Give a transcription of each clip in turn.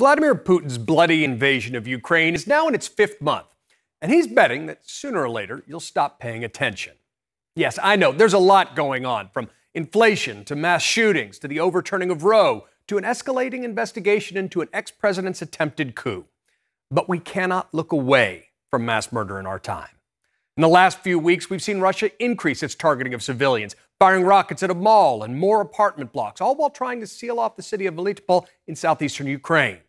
Vladimir Putin's bloody invasion of Ukraine is now in its fifth month, and he's betting that sooner or later you'll stop paying attention. Yes, I know there's a lot going on, from inflation to mass shootings to the overturning of Roe to an escalating investigation into an ex president's attempted coup. But we cannot look away from mass murder in our time. In the last few weeks, we've seen Russia increase its targeting of civilians, firing rockets at a mall and more apartment blocks, all while trying to seal off the city of Melitopol in southeastern Ukraine.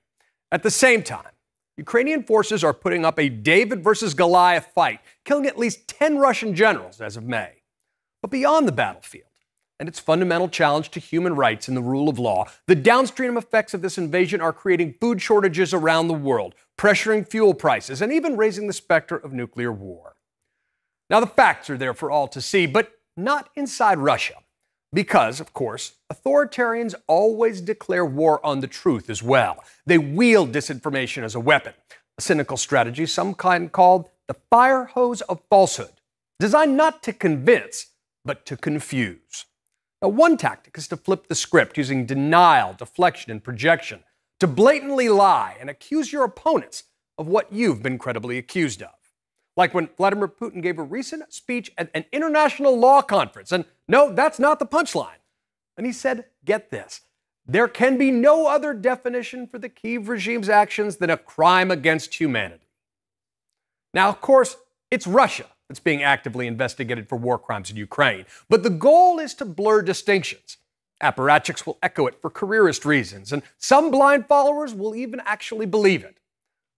At the same time, Ukrainian forces are putting up a David versus Goliath fight, killing at least 10 Russian generals as of May. But beyond the battlefield, and its fundamental challenge to human rights and the rule of law, the downstream effects of this invasion are creating food shortages around the world, pressuring fuel prices, and even raising the specter of nuclear war. Now, the facts are there for all to see, but not inside Russia. Because, of course, authoritarians always declare war on the truth as well. They wield disinformation as a weapon, a cynical strategy some kind called the fire hose of falsehood, designed not to convince, but to confuse. Now, one tactic is to flip the script using denial, deflection, and projection to blatantly lie and accuse your opponents of what you've been credibly accused of. Like when Vladimir Putin gave a recent speech at an international law conference. And no, that's not the punchline. And he said, get this, there can be no other definition for the Kiev regime's actions than a crime against humanity. Now, of course, it's Russia that's being actively investigated for war crimes in Ukraine. But the goal is to blur distinctions. Apparatchiks will echo it for careerist reasons, and some blind followers will even actually believe it.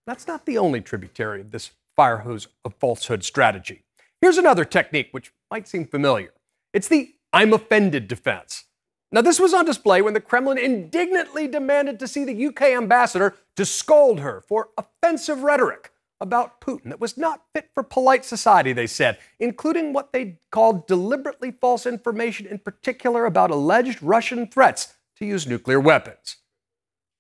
That's not the only tributary of this fire hose of falsehood strategy. Here's another technique which might seem familiar it's the I'm offended defense. Now, this was on display when the Kremlin indignantly demanded to see the UK ambassador to scold her for offensive rhetoric about Putin that was not fit for polite society, they said, including what they called deliberately false information, in particular about alleged Russian threats to use nuclear weapons.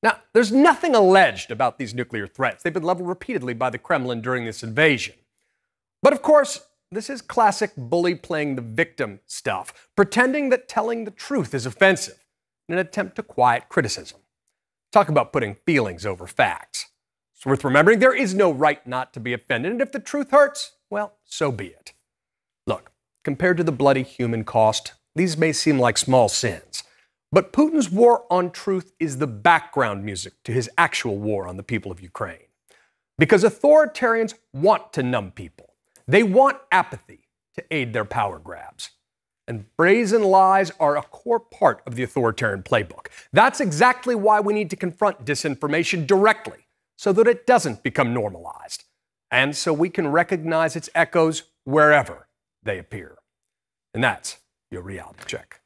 Now, there's nothing alleged about these nuclear threats. They've been leveled repeatedly by the Kremlin during this invasion. But of course, this is classic bully playing the victim stuff, pretending that telling the truth is offensive in an attempt to quiet criticism. Talk about putting feelings over facts. It's worth remembering there is no right not to be offended, and if the truth hurts, well, so be it. Look, compared to the bloody human cost, these may seem like small sins. But Putin's war on truth is the background music to his actual war on the people of Ukraine. Because authoritarians want to numb people, they want apathy to aid their power grabs. And brazen lies are a core part of the authoritarian playbook. That's exactly why we need to confront disinformation directly so that it doesn't become normalized, and so we can recognize its echoes wherever they appear. And that's your reality check.